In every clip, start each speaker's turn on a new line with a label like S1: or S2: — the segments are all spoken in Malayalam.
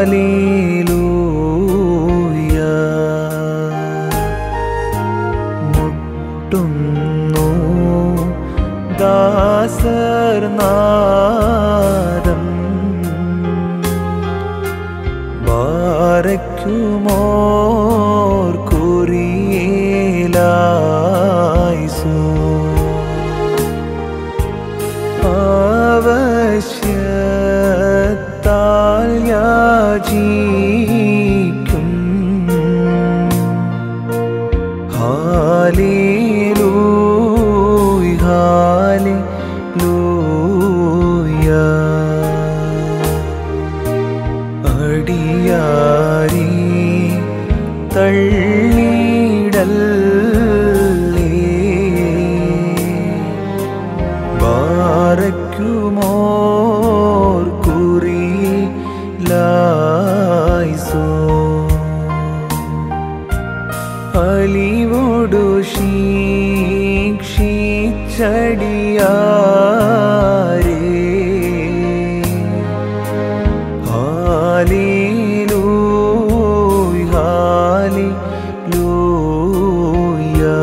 S1: ഹാലേലൂയ മുട്ടുന്നു ദാസർ നാദം. ബാരക്കുമോർ കുറിയേലാ. യാചിക്കും ഹാലേലൂയ ഹാലേലൂയ. അടിയാരി തള്ളിടല്ലേ ബാരയ്ക്കുമോർ लिवोडो चडिया रेलि लो हालि लोया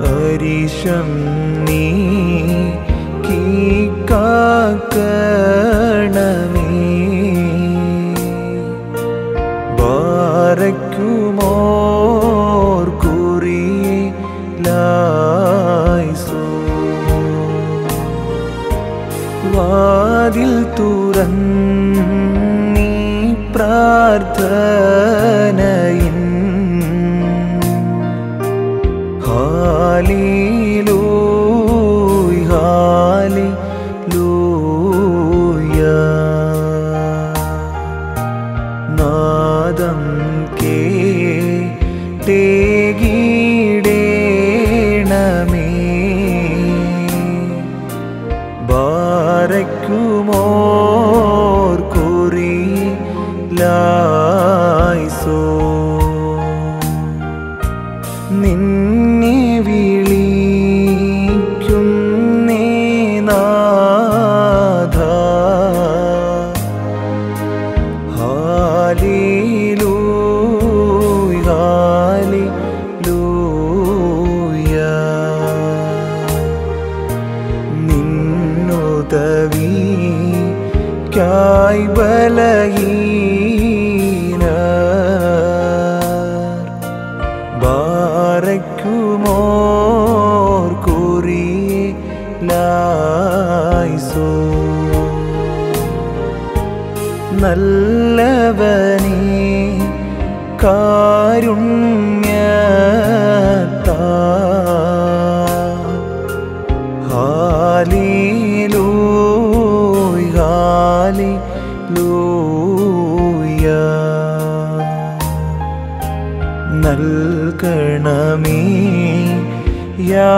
S1: परिशम् വാതിൽ തുറന്നീ പ്രാർത്ഥനയിൻ ഹാലേലൂയ ഹാലേലൂയ. നാദം കേടേകിടേണമേ ബാരയ്ക്കുമോർ കുറി ലായിസോ നിന്നെ വിളിക്കുന്നേ കായ് ബലഹീന ബാരയ്ക്കുമോർ കുറി ലായിസോ നല്ലവനേ കാരുണ്യത്താ Hallelujah. നൽകണമേ യാചിപ്പൂക്കളേ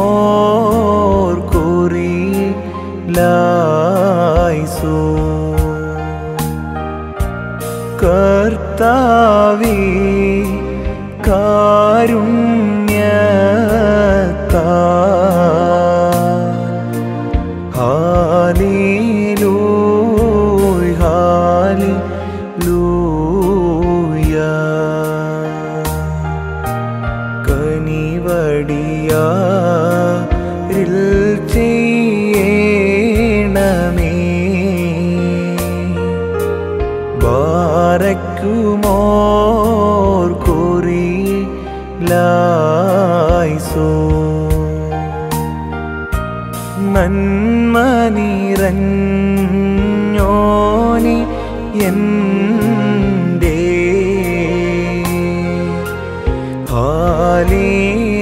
S1: ബാരയ്ക്കുമോർ കുറി കർത്താവേ കാരുണ്യത്താ കനിവടിയാരിൽ ചെയ്യണമേ. ബാരയ്ക്കുമോർ കുറി ലായിസോ നന്മ നിറഞ്ഞോനി എന്റെ ഹാലേലൂയ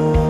S1: know